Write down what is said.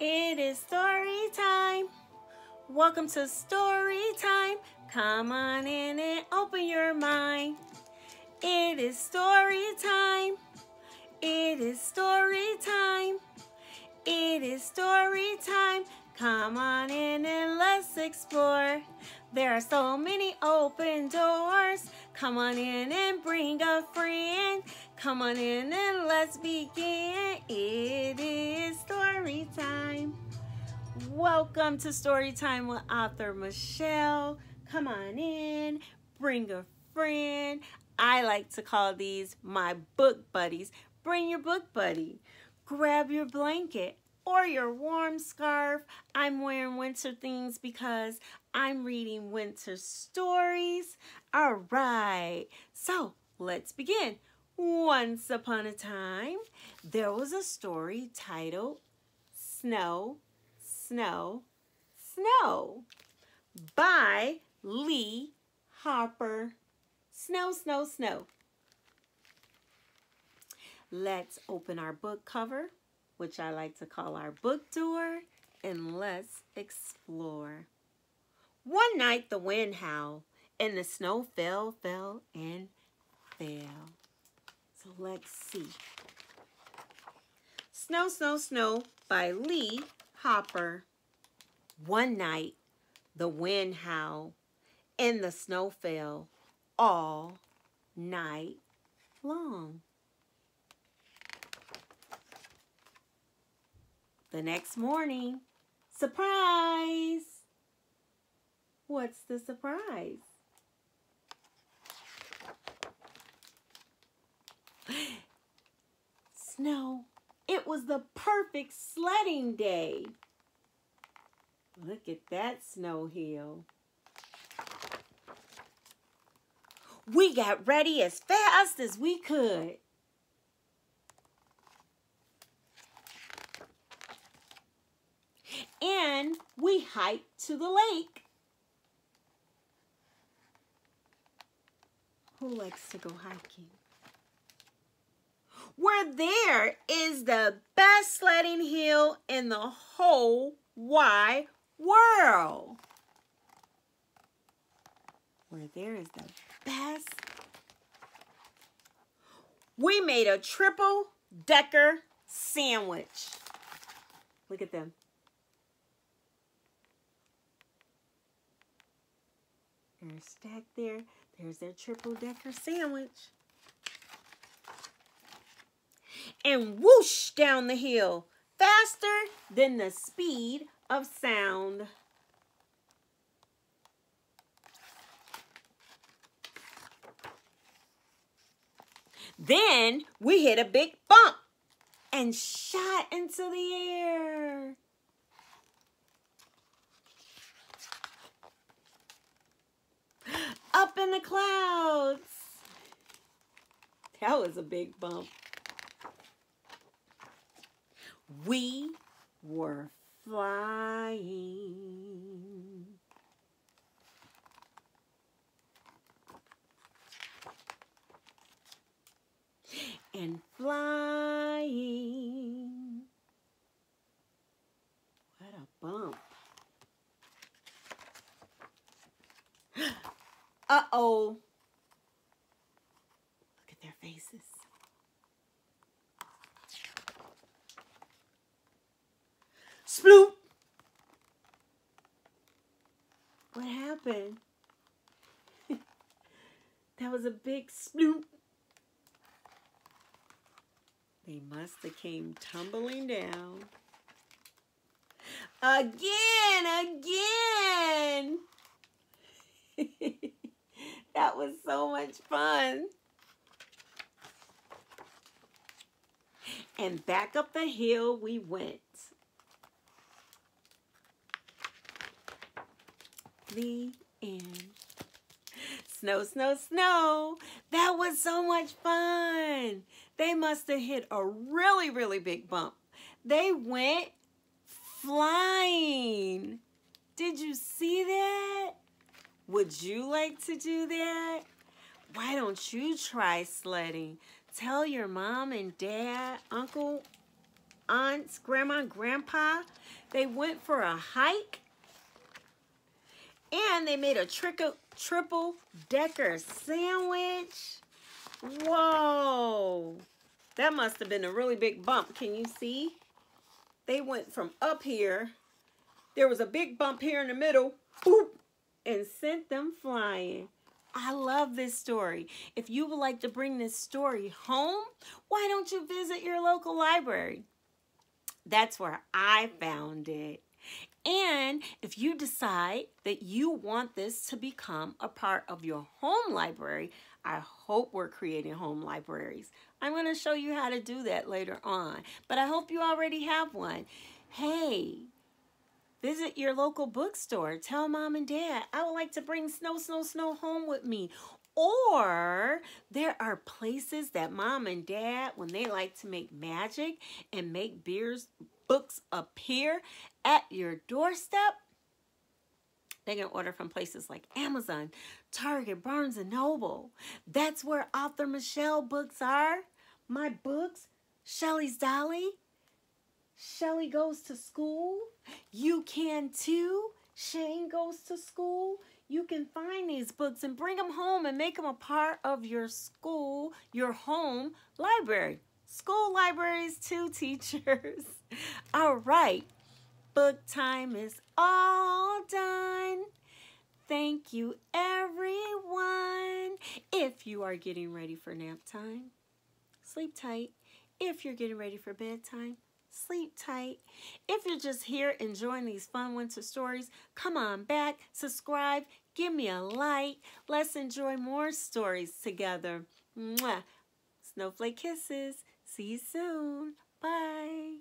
It is story time. Welcome to story time. Come on in and open your mind. It is story time. It is story time. It is story time. Come on in and let's explore. There are so many open doors. Come on in and bring a friend. Come on in and let's begin. It is story time. Welcome to Story Time with author Michelle. Come on in, bring a friend. I like to call these my book buddies. Bring your book buddy. Grab your blanket or your warm scarf. I'm wearing winter things because I'm reading winter stories. All right, so let's begin. Once upon a time, there was a story titled Snow, Snow, Snow by Lee Harper. Snow, snow, snow. Let's open our book cover which I like to call our book door, and let's explore. One night the wind howled, and the snow fell, fell, and fell. So let's see. Snow, Snow, Snow by Lee Harper. One night the wind howled, and the snow fell all night long. The next morning, surprise! What's the surprise? Snow. It was the perfect sledding day. Look at that snow hill. We got ready as fast as we could. and we hiked to the lake. Who likes to go hiking? Where there is the best sledding hill in the whole wide world. Where there is the best. We made a triple decker sandwich. Look at them. They're stacked there. There's their triple decker sandwich. And whoosh down the hill, faster than the speed of sound. Then we hit a big bump and shot into the air. up in the clouds. That was a big bump. We were flying. And flying. What a bump. Uh-oh. Look at their faces. Sploop. What happened? that was a big sploop. They must have came tumbling down. Again, again. That was so much fun. And back up the hill we went. The end. Snow, snow, snow. That was so much fun. They must have hit a really, really big bump. They went flying. Did you see that? Would you like to do that? Why don't you try sledding? Tell your mom and dad, uncle, aunts, grandma, and grandpa. They went for a hike. And they made a triple, triple decker sandwich. Whoa. That must have been a really big bump. Can you see? They went from up here. There was a big bump here in the middle. Boop, and sent them flying. I love this story. If you would like to bring this story home, why don't you visit your local library? That's where I found it. And if you decide that you want this to become a part of your home library, I hope we're creating home libraries. I'm going to show you how to do that later on, but I hope you already have one. Hey, visit your local bookstore. Tell mom and dad, I would like to bring Snow, Snow, Snow home with me. Or there are places that mom and dad, when they like to make magic and make beers, books appear at your doorstep, they can order from places like Amazon, Target, Barnes & Noble. That's where author Michelle books are. My books, Shelly's Dolly, Shelly Goes to School. You can too. Shane Goes to School. You can find these books and bring them home and make them a part of your school, your home library. School libraries too, teachers. All right. Book time is all done. Thank you, everyone. If you are getting ready for nap time, sleep tight. If you're getting ready for bedtime, sleep tight. If you're just here enjoying these fun winter stories, come on back, subscribe, give me a like. Let's enjoy more stories together. Mwah. Snowflake kisses. See you soon. Bye.